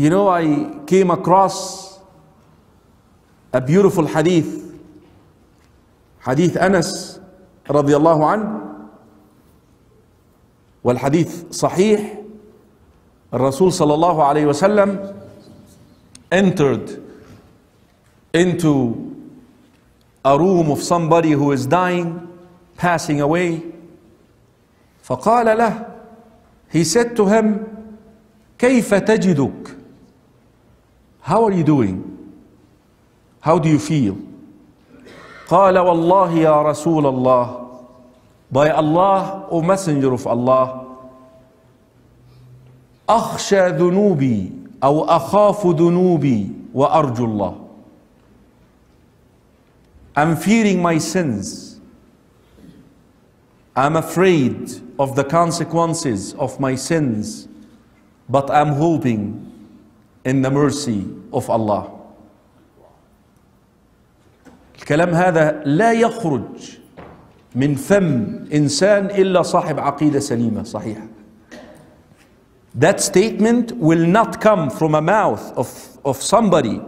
You know, I came across a beautiful hadith. حديث أنس رضي الله عنه والحديث صحيح الرسول صلى الله عليه وسلم entered into a room of somebody who is dying, passing away. فقال له, he said to him, كيف تجدك? How are you doing? How do you feel? قال والله يا رسول الله by Allah O messenger of Allah أخشى ذنوبي أو أخاف ذنوبي وأرجو الله I'm fearing my sins. I'm afraid of the consequences of my sins, but I'm hoping in the mercy of Allah. الكلام هذا لا يخرج من فم إنسان إلا صاحب عقيدة سليمة صحيحة. That statement will not come from a mouth of, of somebody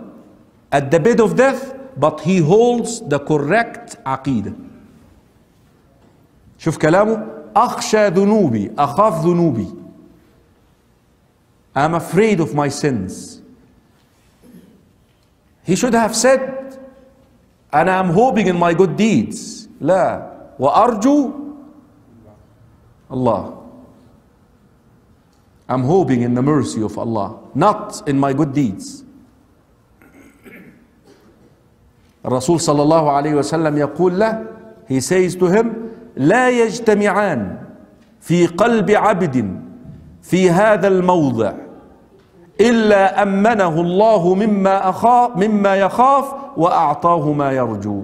at the bed of death but he holds the correct عقيدة شوف كلامه أخشى ذنوبي أخاف ذنوبي I'm afraid of my sins He should have said and I'm hoping in my good deeds لا وأرجو Allah I'm hoping in the mercy of Allah not in my good deeds الرسول صلى الله عليه وسلم يقول له he says to him لا يجتمعان في قلب عبد في هذا الموضع إلا أمنه الله مما أخاف مما يخاف وأعطاه ما يرجو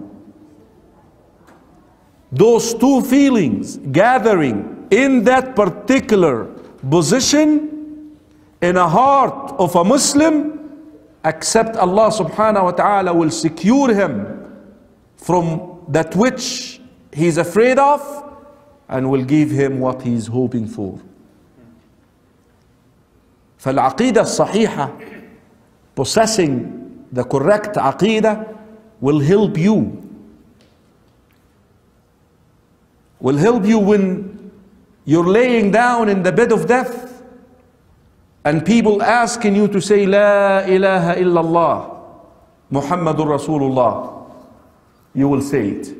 Those two feelings gathering in that particular position in a heart of a Muslim except Allah subhanahu wa ta'ala will secure him from that which he is afraid of and will give him what he is hoping for. فالعقيدة الصحيحة possessing the correct عقيدة will help you will help you when you're laying down in the bed of death and people asking you to say La ilaha illallah Muhammadur Rasulullah, you will say it.